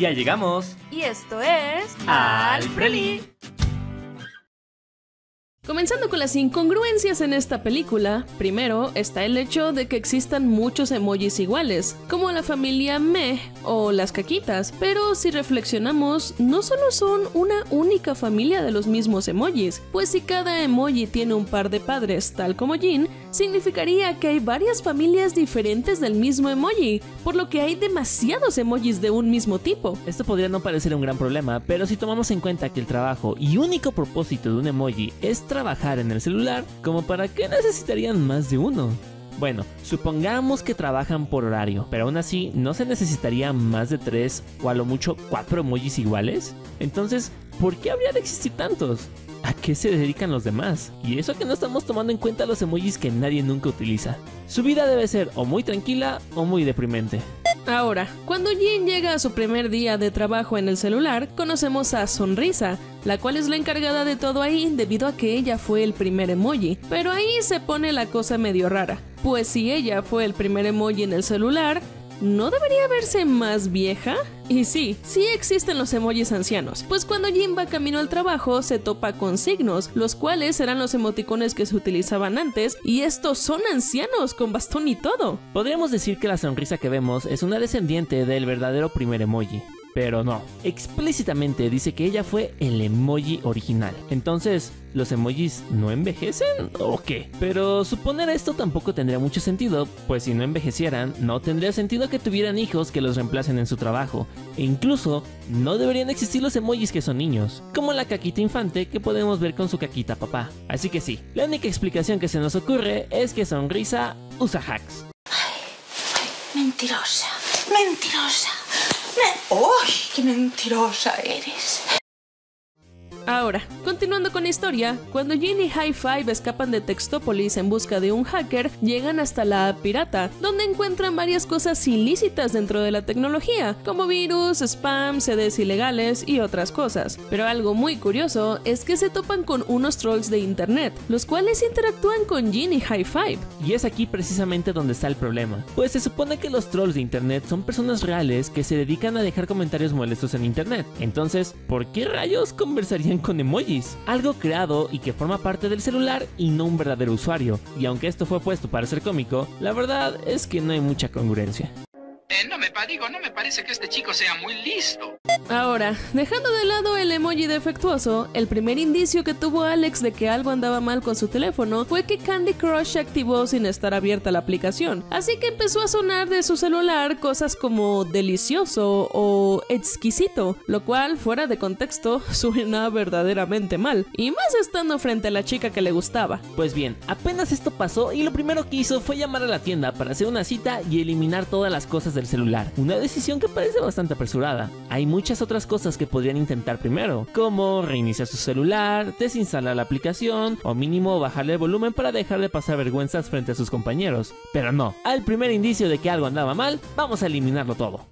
Ya llegamos. Y esto es... Al Freli. Comenzando con las incongruencias en esta película, primero está el hecho de que existan muchos emojis iguales, como la familia Meh o las caquitas, pero si reflexionamos, no solo son una única familia de los mismos emojis, pues si cada emoji tiene un par de padres, tal como Jin, significaría que hay varias familias diferentes del mismo emoji, por lo que hay demasiados emojis de un mismo tipo. Esto podría no parecer un gran problema, pero si tomamos en cuenta que el trabajo y único propósito de un emoji es trabajar en el celular, como para qué necesitarían más de uno. Bueno, supongamos que trabajan por horario, pero aún así no se necesitaría más de tres o a lo mucho cuatro emojis iguales. Entonces, ¿por qué habría de existir tantos? ¿A qué se dedican los demás? Y eso que no estamos tomando en cuenta los emojis que nadie nunca utiliza. Su vida debe ser o muy tranquila o muy deprimente. Ahora, cuando Jin llega a su primer día de trabajo en el celular, conocemos a Sonrisa, la cual es la encargada de todo ahí debido a que ella fue el primer emoji. Pero ahí se pone la cosa medio rara, pues si ella fue el primer emoji en el celular, ¿no debería verse más vieja? Y sí, sí existen los emojis ancianos, pues cuando Jin va camino al trabajo se topa con signos, los cuales eran los emoticones que se utilizaban antes, y estos son ancianos con bastón y todo. Podríamos decir que la sonrisa que vemos es una descendiente del verdadero primer emoji. Pero no, explícitamente dice que ella fue el emoji original. Entonces, ¿los emojis no envejecen o qué? Pero suponer esto tampoco tendría mucho sentido, pues si no envejecieran, no tendría sentido que tuvieran hijos que los reemplacen en su trabajo. E incluso, no deberían existir los emojis que son niños, como la caquita infante que podemos ver con su caquita papá. Así que sí, la única explicación que se nos ocurre es que Sonrisa usa hacks. Mentirosa, mentirosa. Me... ¡Uy, qué mentirosa eres! Ahora, continuando con la historia, cuando Jin y High Five escapan de Textópolis en busca de un hacker, llegan hasta la app pirata, donde encuentran varias cosas ilícitas dentro de la tecnología, como virus, spam, CDs ilegales y otras cosas. Pero algo muy curioso es que se topan con unos trolls de internet, los cuales interactúan con Jin y High Five. Y es aquí precisamente donde está el problema, pues se supone que los trolls de internet son personas reales que se dedican a dejar comentarios molestos en internet. Entonces, ¿por qué rayos conversarían con emojis, algo creado y que forma parte del celular y no un verdadero usuario. Y aunque esto fue puesto para ser cómico, la verdad es que no hay mucha congruencia. Eh, no me digo, no me parece que este chico sea muy listo. Ahora, dejando de lado el emoji defectuoso, el primer indicio que tuvo Alex de que algo andaba mal con su teléfono fue que Candy Crush activó sin estar abierta la aplicación. Así que empezó a sonar de su celular cosas como delicioso o exquisito, lo cual fuera de contexto suena verdaderamente mal, y más estando frente a la chica que le gustaba. Pues bien, apenas esto pasó y lo primero que hizo fue llamar a la tienda para hacer una cita y eliminar todas las cosas del celular. Una decisión que parece bastante apresurada. Hay muchas otras cosas que podrían intentar primero, como reiniciar su celular, desinstalar la aplicación o mínimo bajarle el volumen para dejar de pasar vergüenzas frente a sus compañeros. Pero no, al primer indicio de que algo andaba mal, vamos a eliminarlo todo.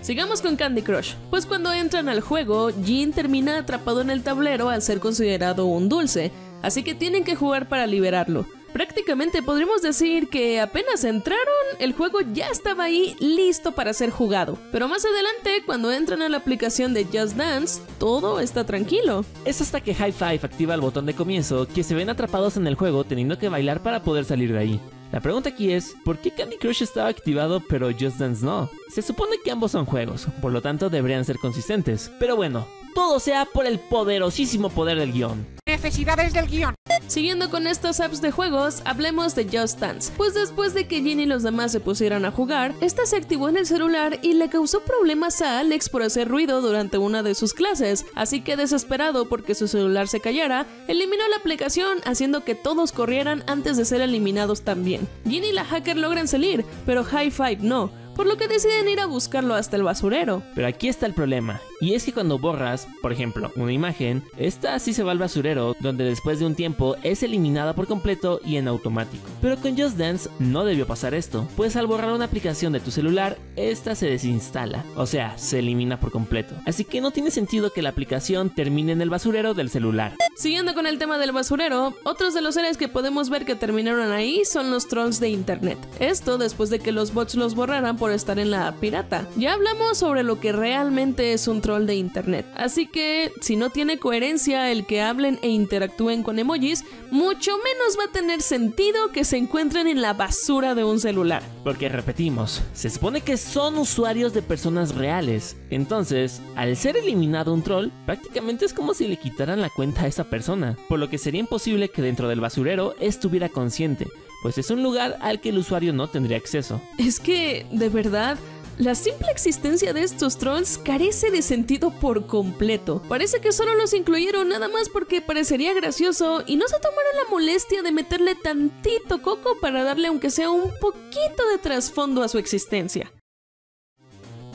Sigamos con Candy Crush, pues cuando entran al juego, Jin termina atrapado en el tablero al ser considerado un dulce, así que tienen que jugar para liberarlo. Prácticamente podríamos decir que apenas entraron, el juego ya estaba ahí listo para ser jugado. Pero más adelante, cuando entran a la aplicación de Just Dance, todo está tranquilo. Es hasta que High Five activa el botón de comienzo que se ven atrapados en el juego teniendo que bailar para poder salir de ahí. La pregunta aquí es, ¿por qué Candy Crush estaba activado pero Just Dance no? Se supone que ambos son juegos, por lo tanto deberían ser consistentes. Pero bueno, todo sea por el poderosísimo poder del guion. Necesidades del guion. Siguiendo con estos apps de juegos, hablemos de Just Dance, pues después de que Jin y los demás se pusieran a jugar, esta se activó en el celular y le causó problemas a Alex por hacer ruido durante una de sus clases, así que desesperado porque su celular se callara, eliminó la aplicación haciendo que todos corrieran antes de ser eliminados también. Jin y la hacker logran salir, pero High Five no, por lo que deciden ir a buscarlo hasta el basurero. Pero aquí está el problema, y es que cuando borras, por ejemplo, una imagen, esta sí se va al basurero, donde después de un tiempo es eliminada por completo y en automático. Pero con Just Dance no debió pasar esto, pues al borrar una aplicación de tu celular, esta se desinstala, o sea, se elimina por completo. Así que no tiene sentido que la aplicación termine en el basurero del celular. Siguiendo con el tema del basurero, otros de los seres que podemos ver que terminaron ahí son los trolls de internet. Esto después de que los bots los borraran por estar en la pirata. Ya hablamos sobre lo que realmente es un de internet, así que si no tiene coherencia el que hablen e interactúen con emojis, mucho menos va a tener sentido que se encuentren en la basura de un celular. Porque repetimos, se supone que son usuarios de personas reales. Entonces, al ser eliminado un troll, prácticamente es como si le quitaran la cuenta a esa persona. Por lo que sería imposible que dentro del basurero estuviera consciente, pues es un lugar al que el usuario no tendría acceso. Es que, de verdad, la simple existencia de estos trolls carece de sentido por completo. Parece que solo los incluyeron nada más porque parecería gracioso y no se tomaron la molestia de meterle tantito coco para darle aunque sea un poquito de trasfondo a su existencia.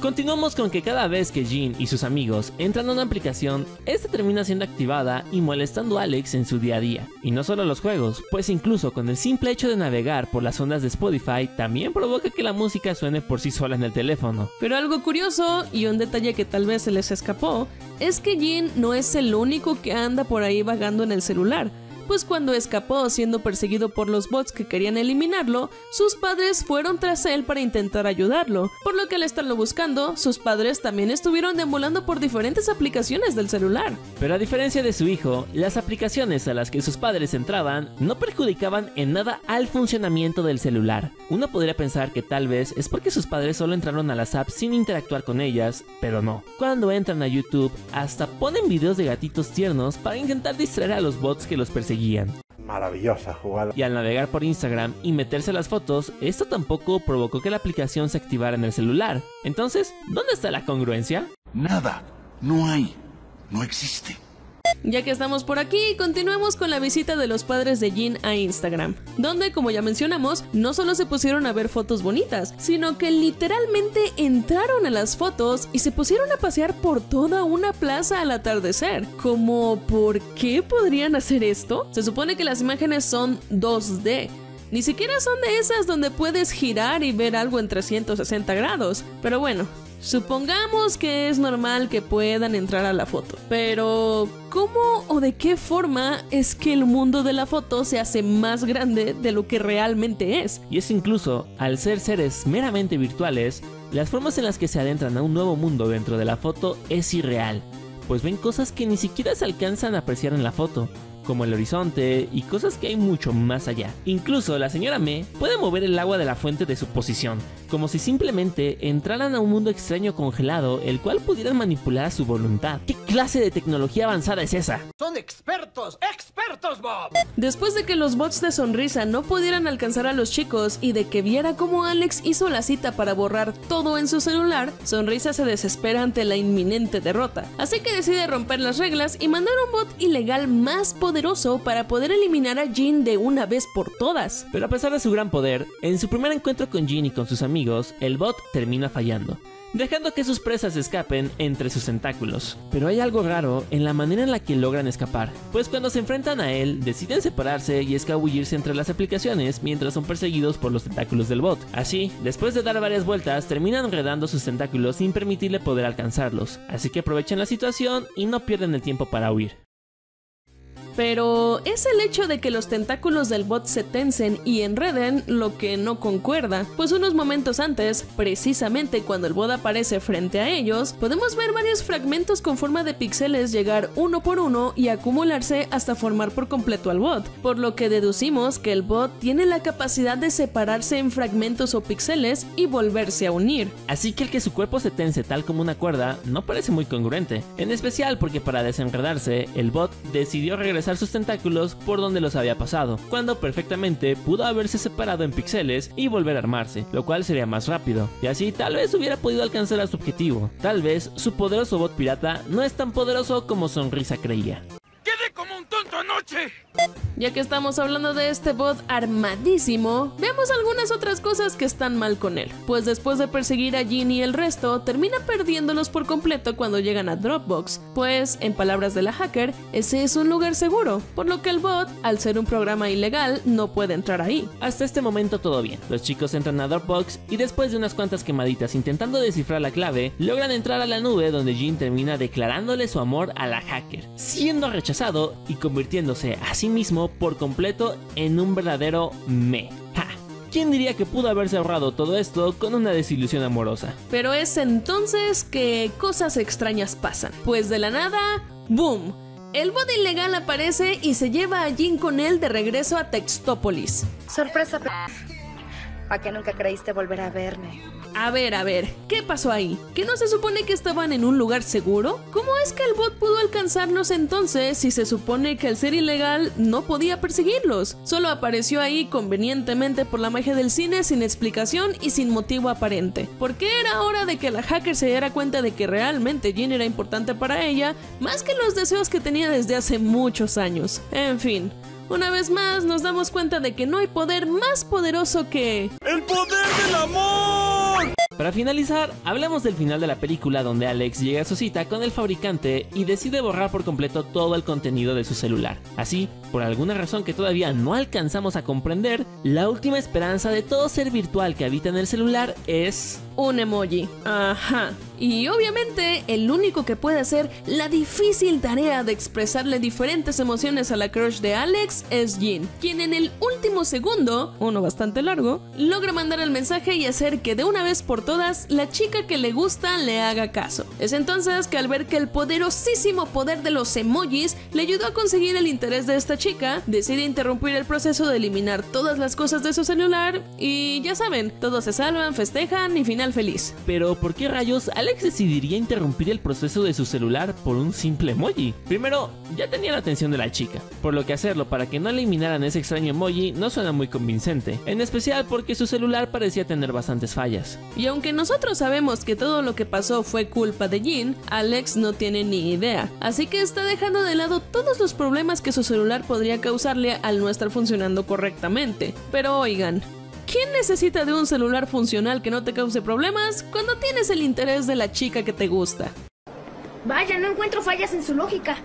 Continuamos con que cada vez que Jean y sus amigos entran a una aplicación, esta termina siendo activada y molestando a Alex en su día a día. Y no solo los juegos, pues incluso con el simple hecho de navegar por las ondas de Spotify también provoca que la música suene por sí sola en el teléfono. Pero algo curioso y un detalle que tal vez se les escapó es que Jean no es el único que anda por ahí vagando en el celular pues cuando escapó siendo perseguido por los bots que querían eliminarlo, sus padres fueron tras él para intentar ayudarlo, por lo que al estarlo buscando, sus padres también estuvieron deambulando por diferentes aplicaciones del celular. Pero a diferencia de su hijo, las aplicaciones a las que sus padres entraban no perjudicaban en nada al funcionamiento del celular. Uno podría pensar que tal vez es porque sus padres solo entraron a las apps sin interactuar con ellas, pero no. Cuando entran a YouTube, hasta ponen videos de gatitos tiernos para intentar distraer a los bots que los perseguían Maravillosa jugada. Y al navegar por Instagram y meterse las fotos, esto tampoco provocó que la aplicación se activara en el celular. Entonces, ¿dónde está la congruencia? Nada. No hay. No existe. Ya que estamos por aquí, continuemos con la visita de los padres de Jean a Instagram, donde, como ya mencionamos, no solo se pusieron a ver fotos bonitas, sino que literalmente entraron las fotos y se pusieron a pasear por toda una plaza al atardecer. Como, ¿por qué podrían hacer esto? Se supone que las imágenes son 2D, ni siquiera son de esas donde puedes girar y ver algo en 360 grados. Pero bueno, Supongamos que es normal que puedan entrar a la foto, pero ¿cómo o de qué forma es que el mundo de la foto se hace más grande de lo que realmente es? Y es incluso, al ser seres meramente virtuales, las formas en las que se adentran a un nuevo mundo dentro de la foto es irreal, pues ven cosas que ni siquiera se alcanzan a apreciar en la foto como el horizonte y cosas que hay mucho más allá. Incluso la señora Me puede mover el agua de la fuente de su posición, como si simplemente entraran a un mundo extraño congelado, el cual pudieran manipular a su voluntad. ¿Qué clase de tecnología avanzada es esa? Son expertos, expertos, Bob. Después de que los bots de sonrisa no pudieran alcanzar a los chicos y de que viera cómo Alex hizo la cita para borrar todo en su celular, Sonrisa se desespera ante la inminente derrota. Así que decide romper las reglas y mandar un bot ilegal más poderoso para poder eliminar a Jean de una vez por todas. Pero a pesar de su gran poder, en su primer encuentro con Jean y con sus amigos, el bot termina fallando dejando que sus presas escapen entre sus tentáculos. Pero hay algo raro en la manera en la que logran escapar, pues cuando se enfrentan a él, deciden separarse y escabullirse entre las aplicaciones mientras son perseguidos por los tentáculos del bot. Así, después de dar varias vueltas, terminan enredando sus tentáculos sin permitirle poder alcanzarlos, así que aprovechan la situación y no pierden el tiempo para huir. Pero es el hecho de que los tentáculos del bot se tensen y enreden lo que no concuerda, pues unos momentos antes, precisamente cuando el bot aparece frente a ellos, podemos ver varios fragmentos con forma de píxeles llegar uno por uno y acumularse hasta formar por completo al bot, por lo que deducimos que el bot tiene la capacidad de separarse en fragmentos o píxeles y volverse a unir. Así que el que su cuerpo se tense tal como una cuerda no parece muy congruente, en especial porque para desenredarse, el bot decidió regresar sus tentáculos por donde los había pasado, cuando perfectamente pudo haberse separado en píxeles y volver a armarse, lo cual sería más rápido, y así tal vez hubiera podido alcanzar a su objetivo. Tal vez su poderoso bot pirata no es tan poderoso como Sonrisa creía. Ya que estamos hablando de este bot armadísimo, veamos algunas otras cosas que están mal con él. Pues después de perseguir a Jean y el resto, termina perdiéndolos por completo cuando llegan a Dropbox. Pues, en palabras de la hacker, ese es un lugar seguro, por lo que el bot, al ser un programa ilegal, no puede entrar ahí. Hasta este momento todo bien. Los chicos entran a Dropbox y después de unas cuantas quemaditas intentando descifrar la clave, logran entrar a la nube donde Jean termina declarándole su amor a la hacker, siendo rechazado y convirtiéndose así mismo por completo en un verdadero me. ¿quién diría que pudo haberse ahorrado todo esto con una desilusión amorosa? Pero es entonces que cosas extrañas pasan. Pues de la nada, ¡boom! El body ilegal aparece y se lleva a Jin con él de regreso a Textópolis. Sorpresa, ¿a que nunca creíste volver a verme? A ver, a ver, ¿qué pasó ahí? ¿Que no se supone que estaban en un lugar seguro? ¿Cómo es que el bot pudo alcanzarnos entonces si se supone que el ser ilegal no podía perseguirlos? Solo apareció ahí convenientemente por la magia del cine sin explicación y sin motivo aparente. Porque era hora de que la hacker se diera cuenta de que realmente Jin era importante para ella, más que los deseos que tenía desde hace muchos años. En fin, una vez más nos damos cuenta de que no hay poder más poderoso que... ¡El poder del amor! Para finalizar, hablamos del final de la película donde Alex llega a su cita con el fabricante y decide borrar por completo todo el contenido de su celular. Así, por alguna razón que todavía no alcanzamos a comprender, la última esperanza de todo ser virtual que habita en el celular es... Un emoji. Ajá. Y obviamente el único que puede hacer la difícil tarea de expresarle diferentes emociones a la crush de Alex es Jin, quien en el último segundo, uno bastante largo, logra mandar el mensaje y hacer que de una vez por todas la chica que le gusta le haga caso. Es entonces que al ver que el poderosísimo poder de los emojis le ayudó a conseguir el interés de esta chica, decide interrumpir el proceso de eliminar todas las cosas de su celular y ya saben, todos se salvan, festejan y feliz. Pero ¿por qué rayos Alex decidiría interrumpir el proceso de su celular por un simple emoji? Primero, ya tenía la atención de la chica, por lo que hacerlo para que no eliminaran ese extraño emoji no suena muy convincente, en especial porque su celular parecía tener bastantes fallas. Y aunque nosotros sabemos que todo lo que pasó fue culpa de Jin, Alex no tiene ni idea, así que está dejando de lado todos los problemas que su celular podría causarle al no estar funcionando correctamente. Pero oigan, ¿Quién necesita de un celular funcional que no te cause problemas cuando tienes el interés de la chica que te gusta? Vaya, no encuentro fallas en su lógica.